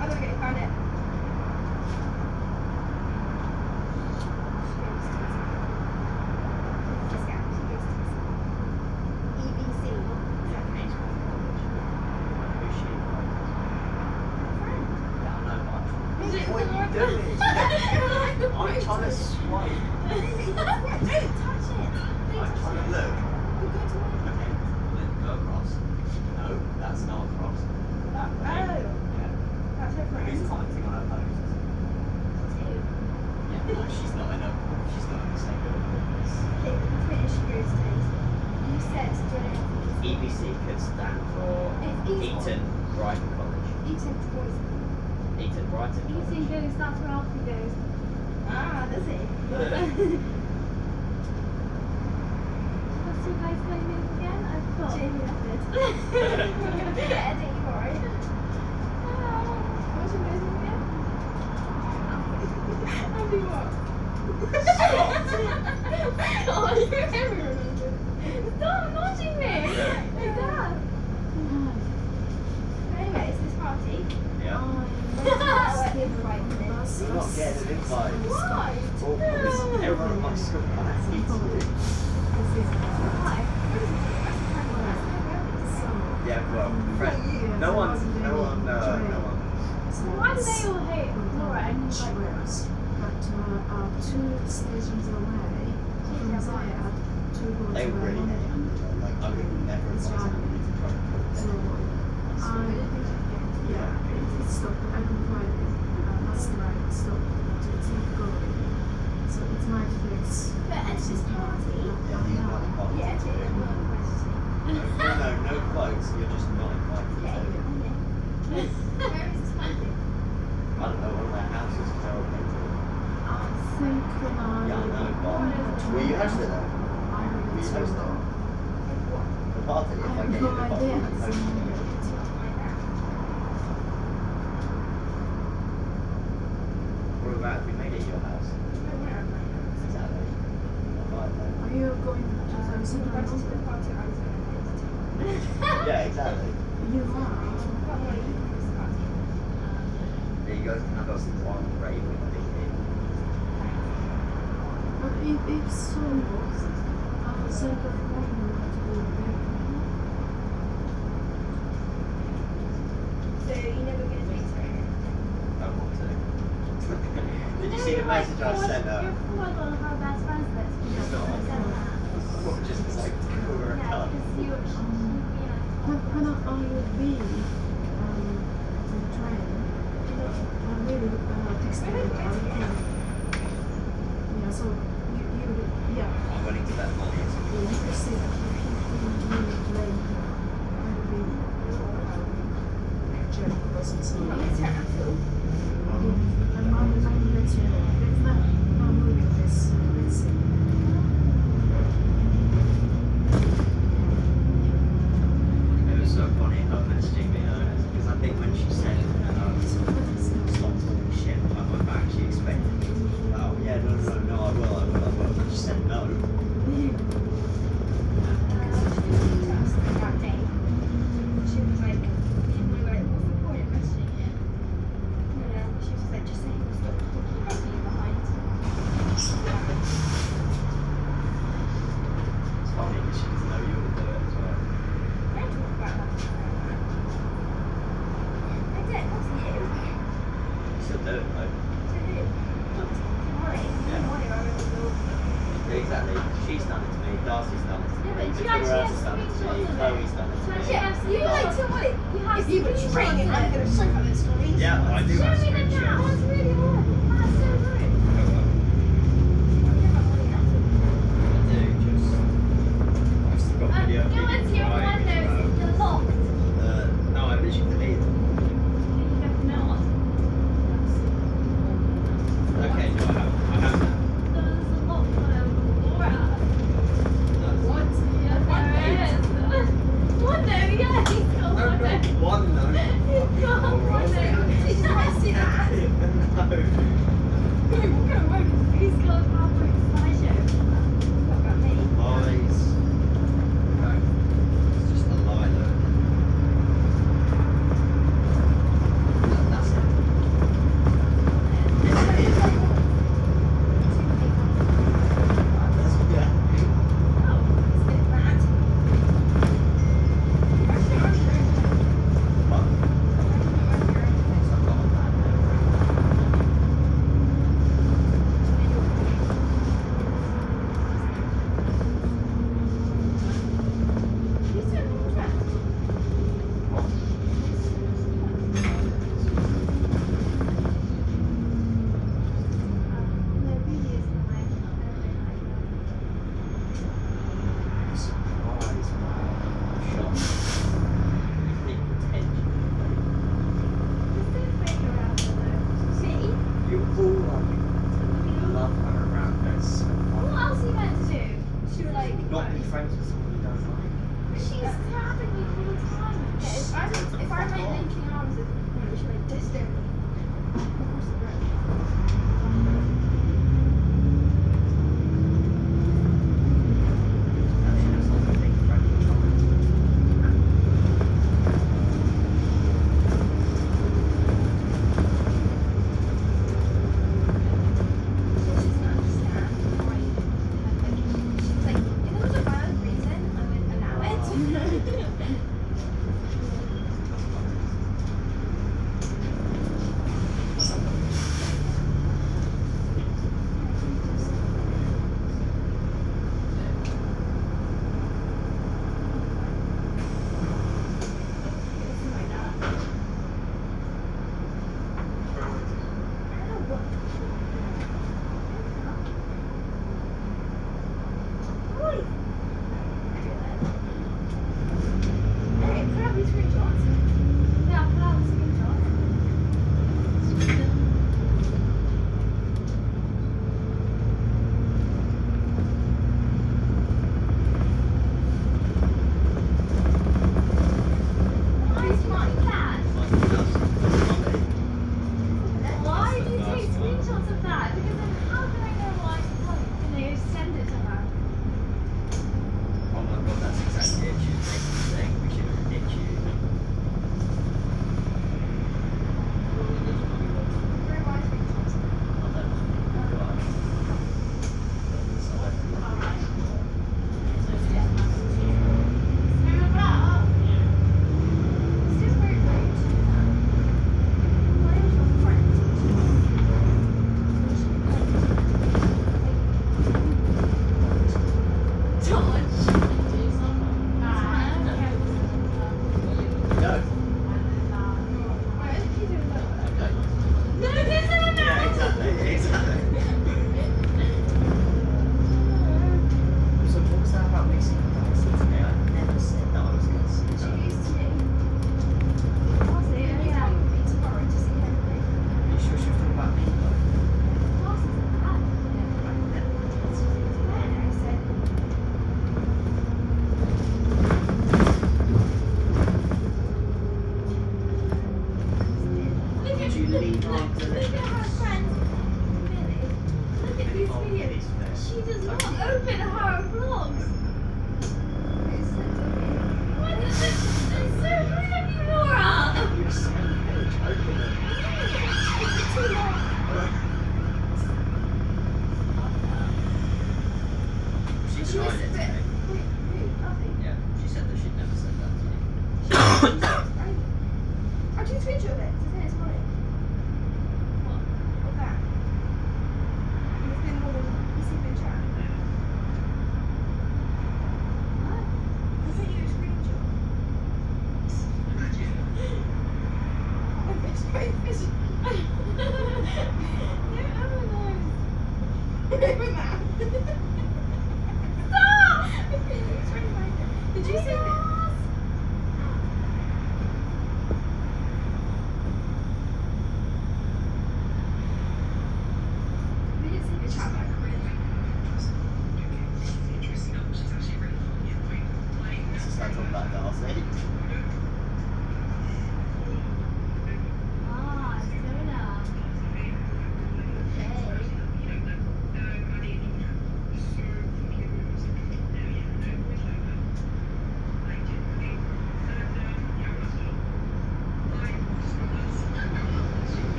啊，都给你发的 it's so lost outside of government will be. So you never get a. Did you see the message I sent her? On best friend's just like over a cup? You, when I would be um, on the train, I really uh. Yeah, so learning to.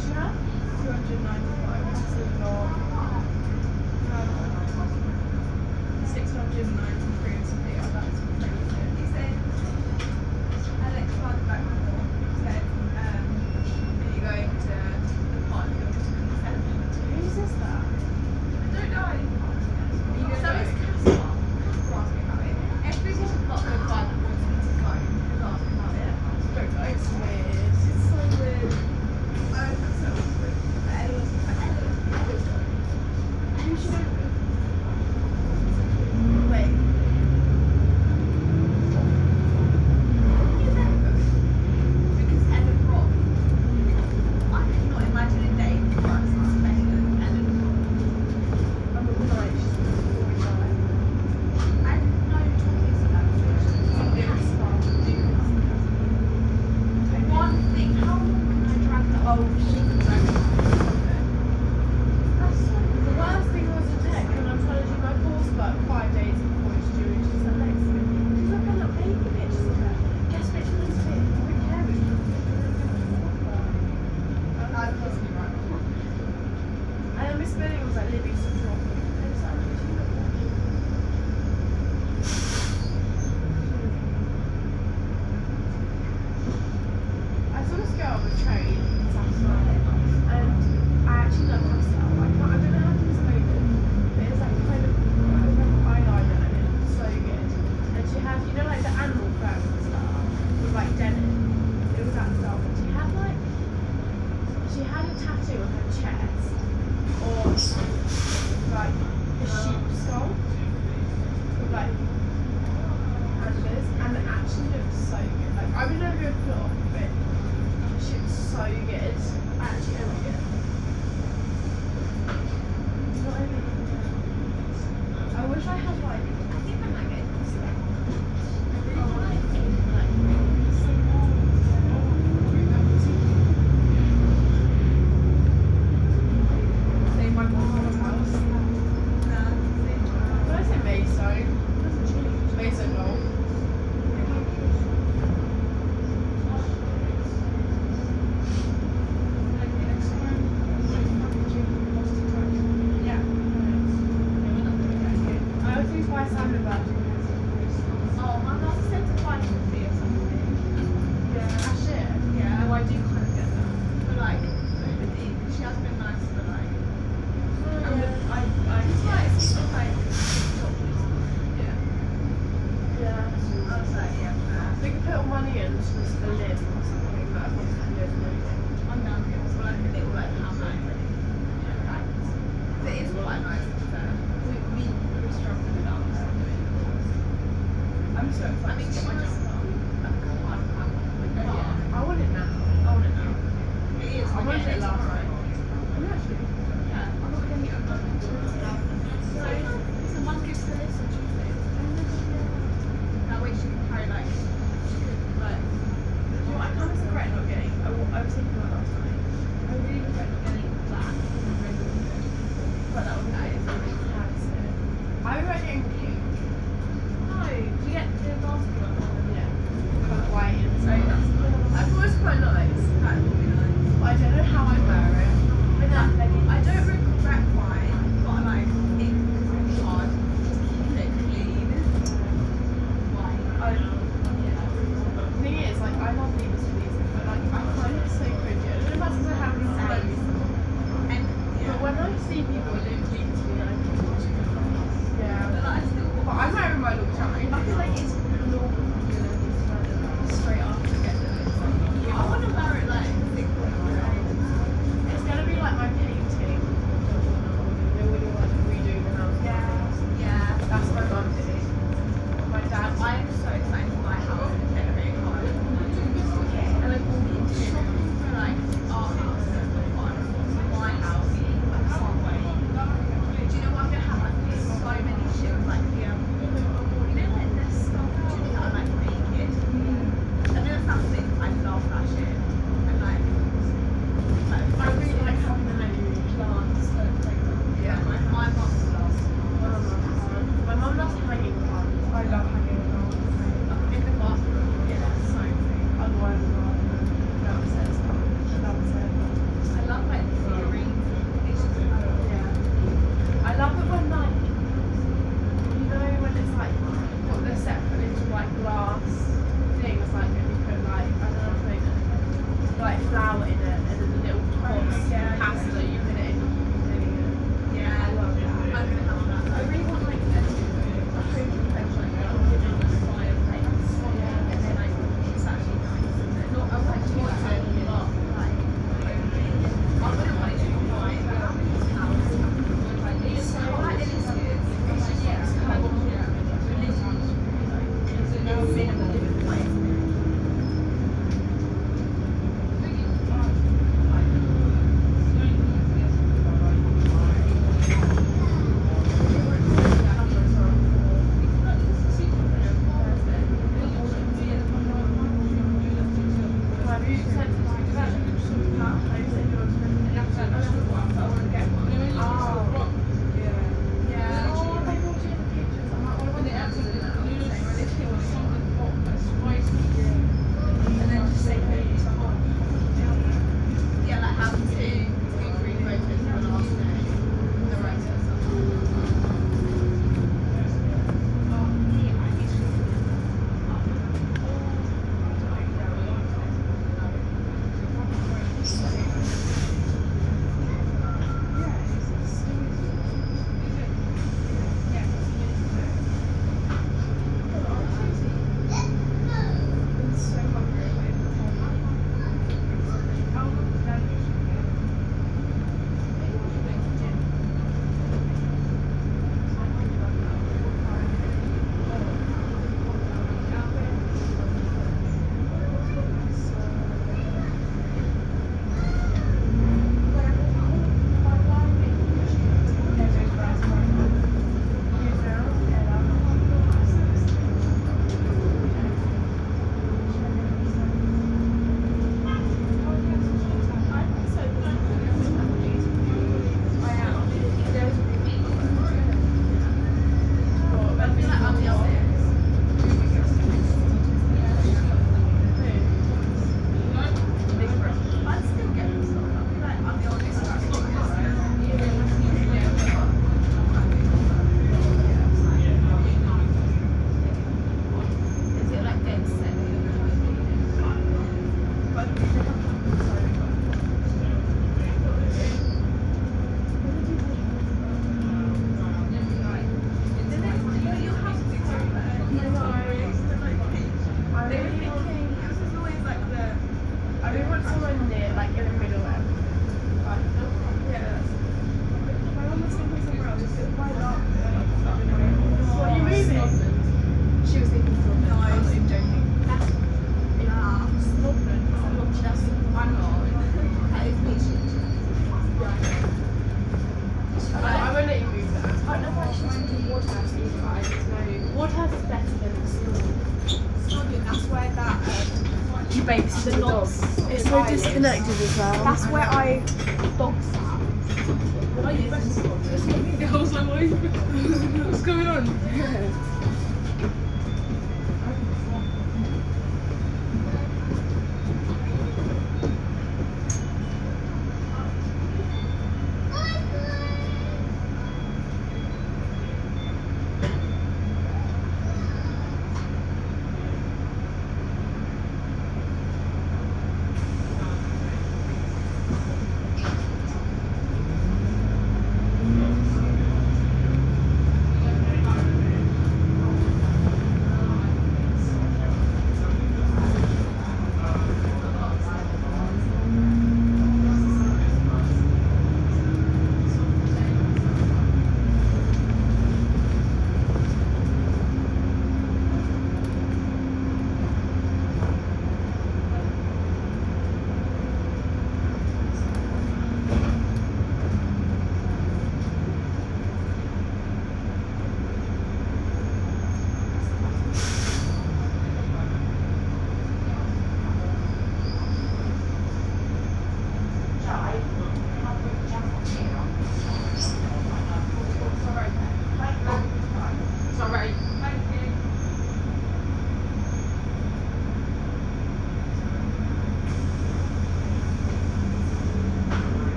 You 295. That's a lot. Um, 693 with Sophia. That's crazy.